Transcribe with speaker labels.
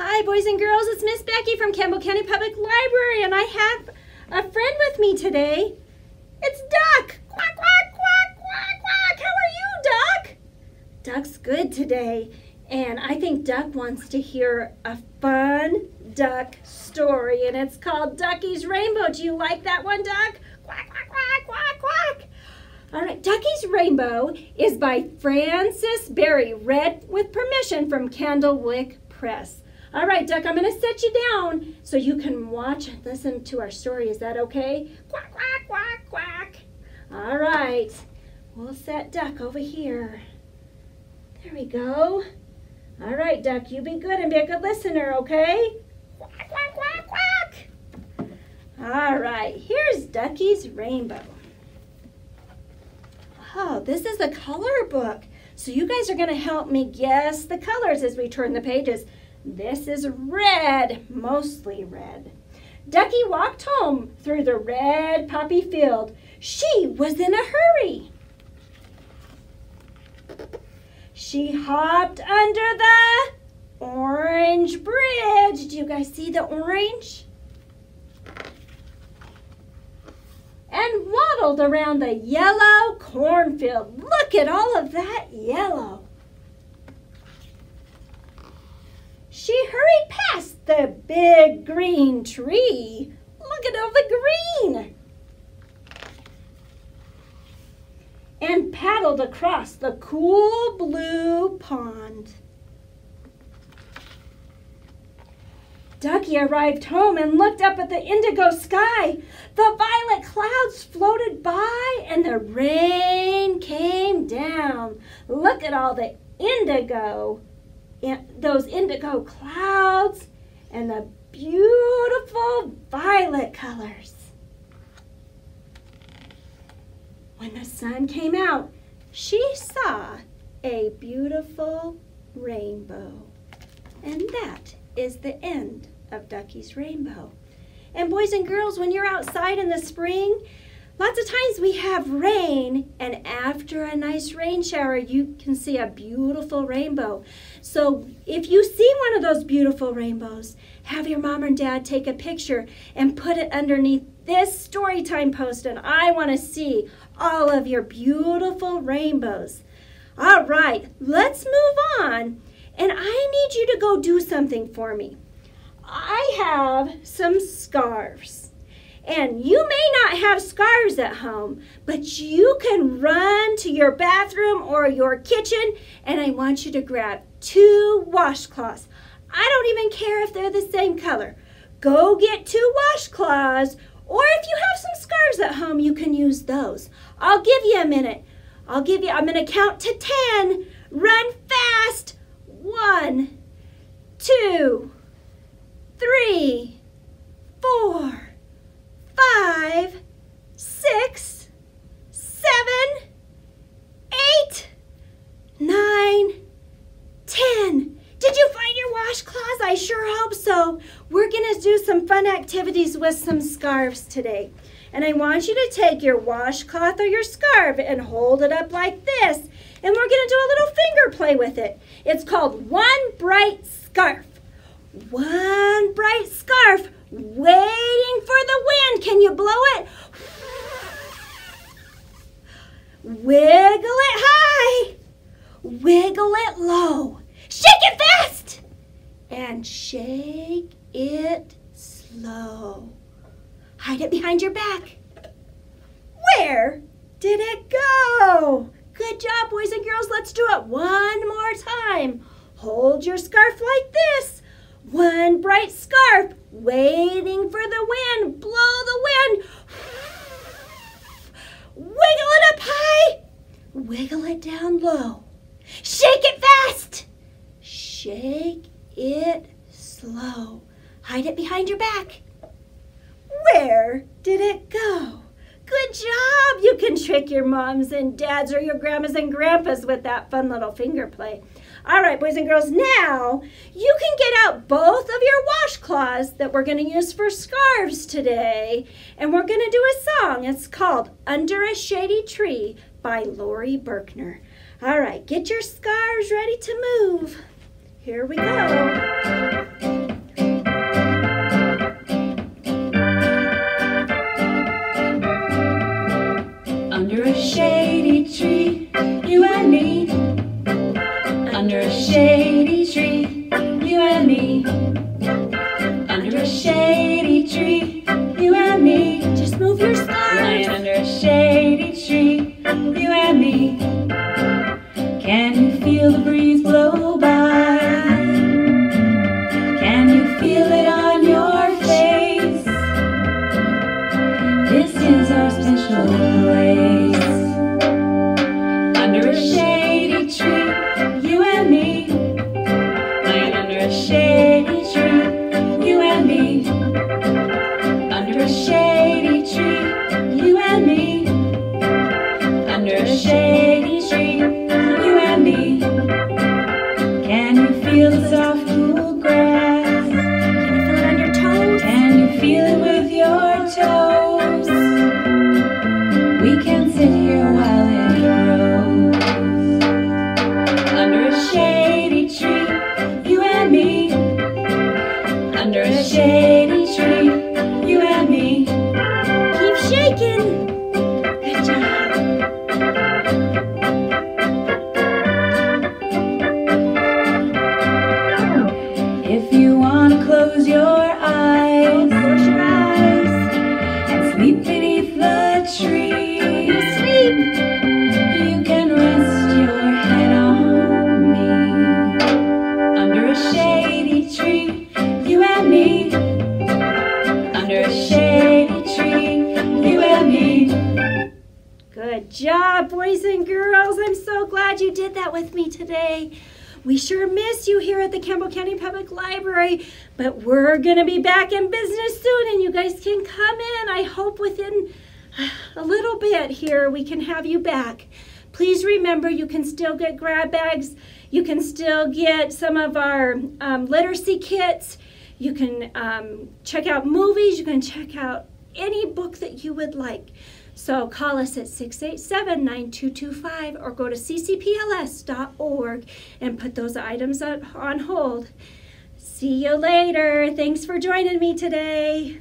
Speaker 1: Hi, boys and girls. It's Miss Becky from Campbell County Public Library, and I have a friend with me today. It's Duck. Quack, quack, quack, quack, quack. How are you, Duck? Duck's good today, and I think Duck wants to hear a fun duck story, and it's called Duckie's Rainbow. Do you like that one, Duck? Quack, quack, quack, quack, quack. All right, Duckie's Rainbow is by Frances Barry, read with permission from Candlewick Press. All right, Duck, I'm going to set you down so you can watch and listen to our story. Is that okay? Quack, quack, quack, quack. All right, we'll set Duck over here. There we go. All right, Duck, you be good and be a good listener, okay? Quack, quack, quack, quack. All right, here's Duckie's Rainbow. Oh, this is a color book. So you guys are going to help me guess the colors as we turn the pages. This is red, mostly red. Duckie walked home through the red poppy field. She was in a hurry. She hopped under the orange bridge. Do you guys see the orange? And waddled around the yellow cornfield. Look at all of that yellow. She hurried past the big green tree. Look at all the green. And paddled across the cool blue pond. Duckie arrived home and looked up at the indigo sky. The violet clouds floated by and the rain came down. Look at all the indigo those indigo clouds and the beautiful violet colors. When the sun came out, she saw a beautiful rainbow. And that is the end of Duckie's Rainbow. And boys and girls, when you're outside in the spring, Lots of times we have rain, and after a nice rain shower, you can see a beautiful rainbow. So if you see one of those beautiful rainbows, have your mom and dad take a picture and put it underneath this story time post, and I want to see all of your beautiful rainbows. All right, let's move on, and I need you to go do something for me. I have some scarves. And you may not have scarves at home, but you can run to your bathroom or your kitchen, and I want you to grab two washcloths. I don't even care if they're the same color. Go get two washcloths, or if you have some scarves at home, you can use those. I'll give you a minute. I'll give you, I'm to count to 10. Run fast. One, two, three, four, five, six, seven, eight, nine, ten. Did you find your washcloths? I sure hope so. We're going to do some fun activities with some scarves today. And I want you to take your washcloth or your scarf and hold it up like this. And we're going to do a little finger play with it. It's called One Bright Scarf. One bright scarf waiting for the wind. Can you blow it? Wiggle it high, wiggle it low. Shake it fast and shake Hide it behind your back. Where did it go? Good job, boys and girls. Let's do it one more time. Hold your scarf like this. One bright scarf waiting for the wind. Blow the wind. Wiggle it up high. Wiggle it down low. Shake it fast. Shake it slow. Hide it behind your back. Where did it go? Good job! You can trick your moms and dads or your grandmas and grandpas with that fun little finger play. All right, boys and girls, now you can get out both of your washcloths that we're going to use for scarves today, and we're going to do a song. It's called Under a Shady Tree by Laurie Berkner. All right, get your scarves ready to move. Here we go.
Speaker 2: Under a
Speaker 1: boys and girls. I'm so glad you did that with me today. We sure miss you here at the Campbell County Public Library, but we're going to be back in business soon and you guys can come in. I hope within a little bit here we can have you back. Please remember you can still get grab bags. You can still get some of our um, literacy kits. You can um, check out movies. You can check out any book that you would like. So call us at 687 9225 or go to ccpls.org and put those items on hold. See you later. Thanks for joining me today.